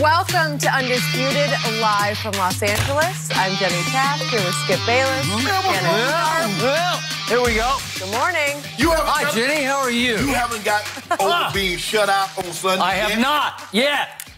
Welcome to Undisputed live from Los Angeles. I'm Jenny Taft here with Skip Bayless. Shannon Well, here we go. Good morning. You haven't Hi, got- Jenny. How are you? You haven't got over being shut out on Sunday. I have yet? not yet.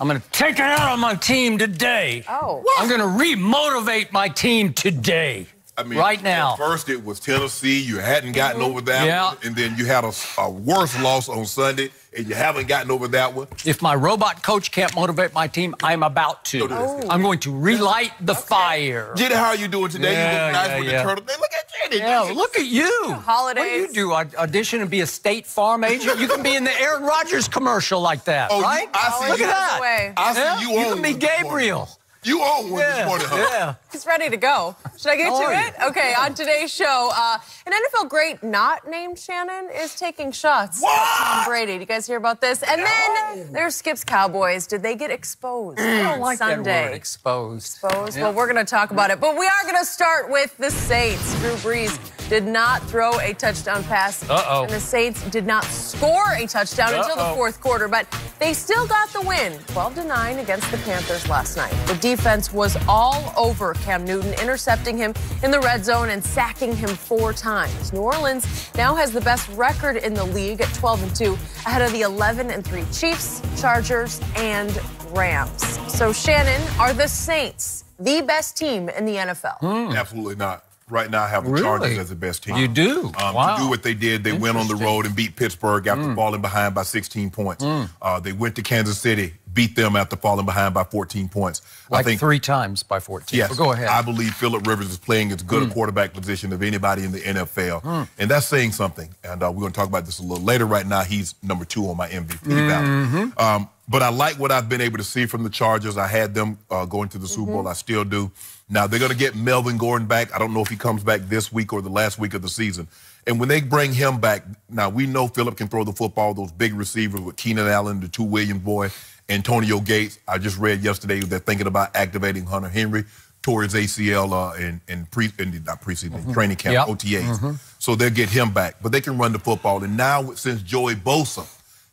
I'm going to take it out on my team today. Oh. I'm going to remotivate my team today. I mean, right now. At first, it was Tennessee. You hadn't gotten mm-hmm. over that Yeah. and then you had a, a worse loss on Sunday, and you haven't gotten over that one. If my robot coach can't motivate my team, I'm about to. Don't do this. I'm going to relight the fire. Jenny, how are you doing today? Yeah, you look nice yeah, with yeah. the turtle. Hey, look at Jenny. Yeah, look at you. Holidays. What do you do? Aud- Audition and be a State Farm agent? You can be in the Aaron Rodgers commercial like that, Oh, you- I see Look you. at that. Away. I see Yeah, you you can be one this. Gabriel. You own one this Yeah, morning, huh? yeah. He's ready to go. Should I get How to are it? Okay, on today's show, uh, an NFL great not named Shannon is taking shots at Tom Brady. Do you guys hear about this? And then there's Skip's Cowboys. Did they get exposed I don't like Sunday? that word, exposed. exposed. Yeah. Well, we're going to talk about it. But we are going to start with the Saints. Drew Brees did not throw a touchdown pass. Uh-oh. And the Saints did not score a touchdown until the fourth quarter, but they still got the win, 12 to 9 against the Panthers last night. The defense was all over Cam Newton, intercepting him in the red zone and sacking him four times. New Orleans now has the best record in the league at 12 and 2, ahead of the 11 and 3 Chiefs, Chargers, and Rams. So Shannon, are the Saints the best team in the NFL? Absolutely hmm. not. Right now, I have the Really? Chargers as the best team. You do? Um, Wow. To do what they did, they went on the road and beat Pittsburgh after falling behind by 16 points. Uh, they went to Kansas City, beat them after falling behind by 14 points. Like I think three times by 14. Yes, But go ahead. I believe Philip Rivers is playing as good a quarterback position of anybody in the NFL, and that's saying something. And uh, we're going to talk about this a little later. Right now, he's number two on my MVP ballot. Um, but I like what I've been able to see from the Chargers. I had them uh, going to the Super Bowl. I still do. Now they're going to get Melvin Gordon back. I don't know if he comes back this week or the last week of the season. And when they bring him back, now we know Philip can throw the football. Those big receivers with Keenan Allen, the two Williams boy, Antonio Gates. I just read yesterday they're thinking about activating Hunter Henry towards ACL uh, in, in pre in, not preseason training camp Yep. OTAs. So they'll get him back, but they can run the football. And now since Joey Bosa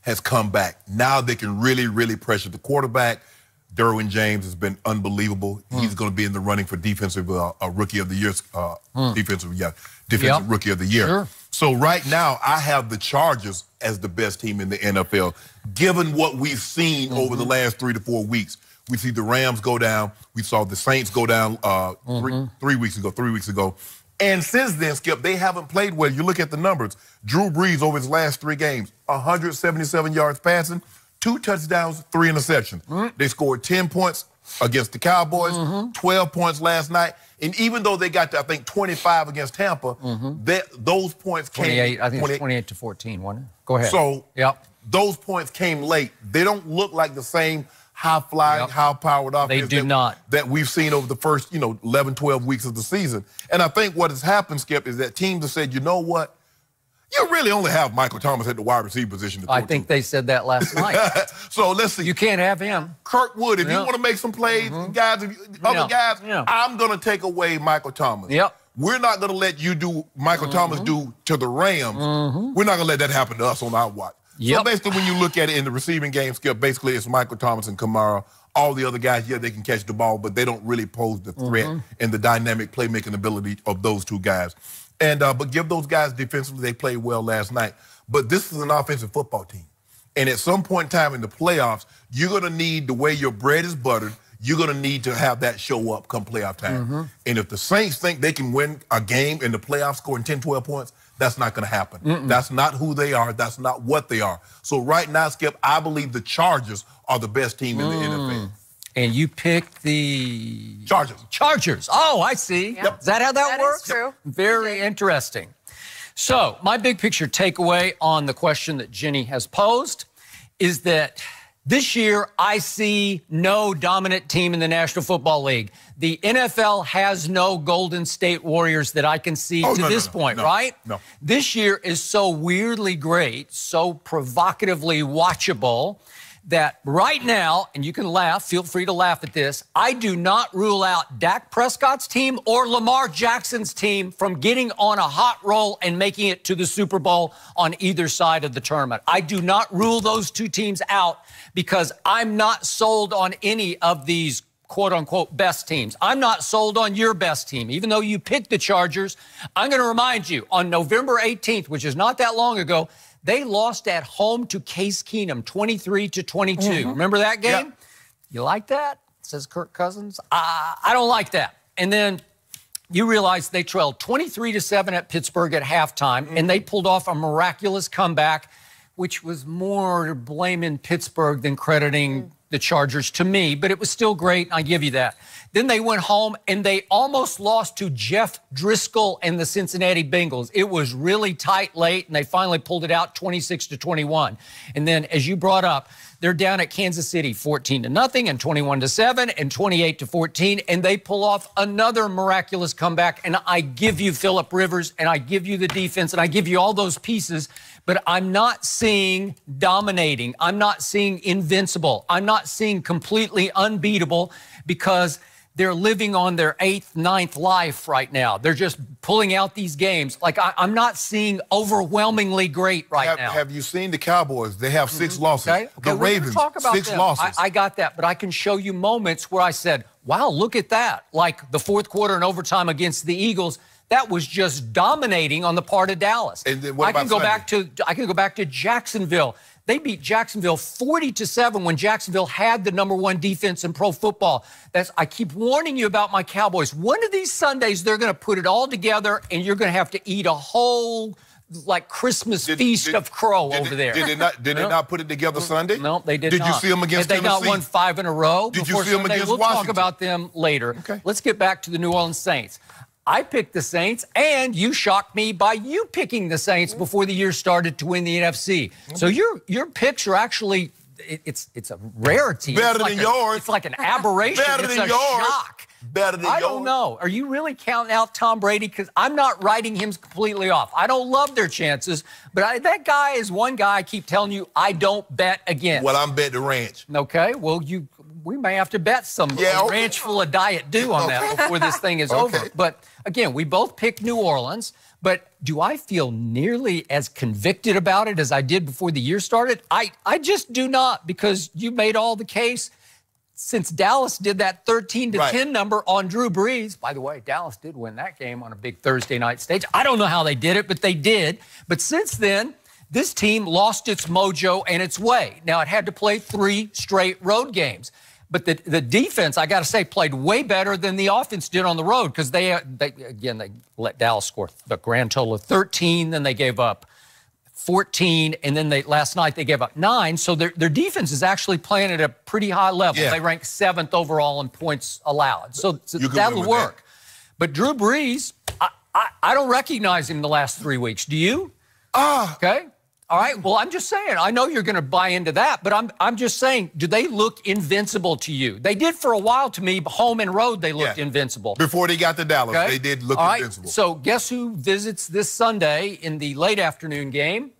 has come back, now they can really really pressure the quarterback. Derwin James has been unbelievable. He's going to be in the running for defensive uh, uh, rookie of the year, uh, defensive yeah, defensive Yep. rookie of the year. Sure. So right now, I have the Chargers as the best team in the NFL, given what we've seen over the last three to four weeks. We see the Rams go down. We saw the Saints go down uh, three, three weeks ago. Three weeks ago. And since then, Skip, they haven't played well. You look at the numbers. Drew Brees over his last three games, 177 yards passing, two touchdowns, three interceptions. Mm-hmm. They scored 10 points against the Cowboys, mm-hmm. 12 points last night. And even though they got to, I think, 25 against Tampa, mm-hmm. that, those points came. 28, I think 20 it's 28 to 14, wasn't it? Go ahead. So yep. those points came late. They don't look like the same high flying, Yep. high powered offense do that, not. that we've seen over the first, you know, 11, 12 weeks of the season. And I think what has happened, Skip, is that teams have said, you know what? You really only have Michael Thomas at the wide receiver position. To play. I think they said that last night. so let's see. You can't have him. Kirkwood, if you want to make some plays, mm-hmm. guys, if you, other guys. I'm going to take away Michael Thomas. Yep. We're not going to let you do Michael Thomas mm-hmm. do to the Rams. Mm-hmm. We're not going to let that happen to us on our watch. So basically, when you look at it in the receiving game, Skip, basically it's Michael Thomas and Kamara. All the other guys, yeah, they can catch the ball, but they don't really pose the threat and the dynamic playmaking ability of those two guys. And uh, but give those guys defensively, they played well last night. But this is an offensive football team. And at some point in time in the playoffs, you're going to need the way your bread is buttered. You're going to need to have that show up come playoff time. And if the Saints think they can win a game in the playoffs scoring 10, 12 points, that's not going to happen. That's not who they are. That's not what they are. So right now, Skip, I believe the Chargers are the best team in the mm. NFL. And you picked the Chargers. Chargers. Oh, I see. Yep. Is that how that, That is works? true. Very interesting. So, my big picture takeaway on the question that Jenny has posed is that this year I see no dominant team in the National Football League. The NFL has no Golden State Warriors that I can see Oh, to no, this no, point, no, right? no. This year is so weirdly great, so provocatively watchable that right now, and you can laugh, feel free to laugh at this, I do not rule out Dak Prescott's team or Lamar Jackson's team from getting on a hot roll and making it to the Super Bowl on either side of the tournament. I do not rule those two teams out because I'm not sold on any of these quote unquote best teams. I'm not sold on your best team, even though you picked the Chargers. I'm going to remind you on November 18th, which is not that long ago, they lost at home to Case Keenum 23 to 22. Mm-hmm. Remember that game? Yep. You like that? Says Kirk Cousins. Uh, I don't like that. And then you realize they trailed 23 to 7 at Pittsburgh at halftime, mm-hmm. and they pulled off a miraculous comeback, which was more blaming Pittsburgh than crediting mm the Chargers to me, but it was still great. I give you that. Then they went home and they almost lost to Jeff Driskel and the Cincinnati Bengals. It was really tight late, and they finally pulled it out 26 to 21. And then, as you brought up, they're down at Kansas City 14 to nothing and 21 to 7 and 28 to 14 and they pull off another miraculous comeback and I give you Philip Rivers and I give you the defense and I give you all those pieces but I'm not seeing dominating. I'm not seeing invincible. I'm not seeing completely unbeatable because they're living on their eighth, ninth life right now. They're just pulling out these games. Like I, am not seeing overwhelmingly great right have, now. Have you seen the Cowboys? They have 6 mm-hmm. losses. Okay. okay. The Ravens, talk about six them. losses. I, I got that, but I can show you moments where I said, "Wow, look at that!" Like the fourth quarter and overtime against the Eagles that was just dominating on the part of Dallas. And then what I can go Sunday? back to I can go back to Jacksonville. They beat Jacksonville 40 to 7 when Jacksonville had the number one defense in pro football. That's I keep warning you about my Cowboys. One of these Sundays they're going to put it all together and you're going to have to eat a whole like Christmas did, feast did, of crow did, over there. Did they not? Did no. they not put it together Sunday? No, they did. Did not. you see them against? Did they Tennessee? got one five in a row. Did you see them Sunday. against we'll Washington? talk about them later. Okay. Let's get back to the New Orleans Saints. I picked the Saints, and you shocked me by you picking the Saints before the year started to win the NFC. So mm-hmm. your your picks are actually it, it's it's a rarity. Better it's like than a, yours. It's like an aberration. Better it's than a yours. shock. Better than I yours. don't know. Are you really counting out Tom Brady? Because I'm not writing him completely off. I don't love their chances, but I, that guy is one guy I keep telling you I don't bet against. Well, I'm betting the ranch. Okay. Well, you we may have to bet some yeah, okay. Oh, ranch full of diet dew on that before this thing is okay. over. But again, we both picked New Orleans. But do I feel nearly as convicted about it as I did before the year started? I, I just do not because you made all the case since Dallas did that 13 to right. 10 number on Drew Brees. By the way, Dallas did win that game on a big Thursday night stage. I don't know how they did it, but they did. But since then, this team lost its mojo and its way. Now, it had to play three straight road games. But the, the defense, I got to say, played way better than the offense did on the road because they, they, again, they let Dallas score the grand total of 13, then they gave up 14, and then they last night they gave up nine. So their, their defense is actually playing at a pretty high level. Yeah. They rank seventh overall in points allowed. So, so that'll work. That. But Drew Brees, I, I, I, don't recognize him the last three weeks. Do you? Ah. Okay. All right. Well, I'm just saying. I know you're going to buy into that, but I'm I'm just saying. Do they look invincible to you? They did for a while to me. Home and road, they looked yeah. invincible. Before they got to Dallas, okay? they did look All invincible. Right. So guess who visits this Sunday in the late afternoon game?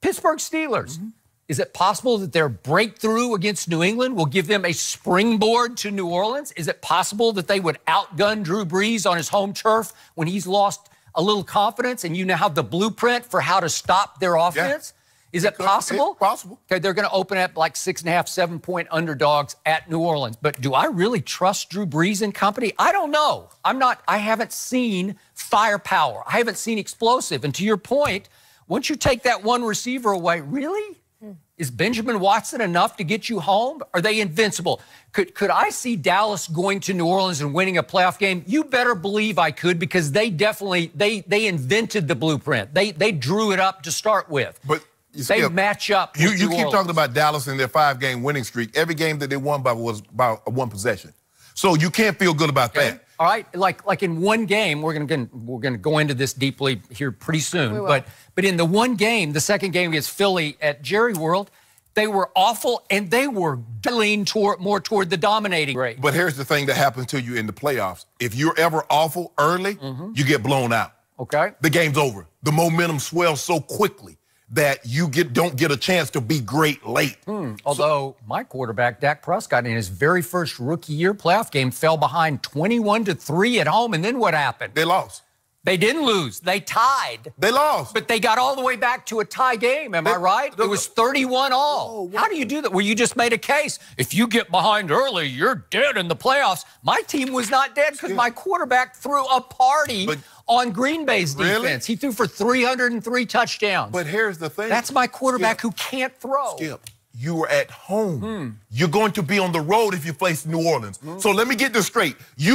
Pittsburgh Steelers. Mm-hmm. Is it possible that their breakthrough against New England will give them a springboard to New Orleans? Is it possible that they would outgun Drew Brees on his home turf when he's lost a little confidence and you now have the blueprint for how to stop their offense? Yeah. Is it, it possible? It's possible. Okay, they're going to open up like six and a half, seven point underdogs at New Orleans. But do I really trust Drew Brees and company? I don't know. I'm not, I haven't seen firepower. I haven't seen explosive. And to your point, once you take that one receiver away, really? Hmm. Is Benjamin Watson enough to get you home? Are they invincible? Could, could I see Dallas going to New Orleans and winning a playoff game? You better believe I could because they definitely they they invented the blueprint. They they drew it up to start with. But they Skip, match up. You, you keep Orleans. talking about Dallas and their five game winning streak. Every game that they won by was about one possession. So you can't feel good about okay. that. All right, like like in one game, we're gonna we're gonna go into this deeply here pretty soon. But but in the one game, the second game against Philly at Jerry World, they were awful and they were leaning toward more toward the dominating rate. But here's the thing that happens to you in the playoffs: if you're ever awful early, mm-hmm. you get blown out. Okay, the game's over. The momentum swells so quickly that you get don't get a chance to be great late. Hmm. Although my quarterback Dak Prescott in his very first rookie year playoff game fell behind 21 to 3 at home and then what happened? They lost. They didn't lose. They tied. They lost. But they got all the way back to a tie game. Am they, I right? it was 31 all. How do you do that? Well, you just made a case. If you get behind early, you're dead in the playoffs. My team was not dead because my quarterback threw a party but, on Green Bay's defense. Really? He threw for 303 touchdowns. But here's the thing. That's my quarterback Skip. who can't throw. Skip you were at home. Hmm. You're going to be on the road if you face New Orleans. Hmm. So let me get this straight. You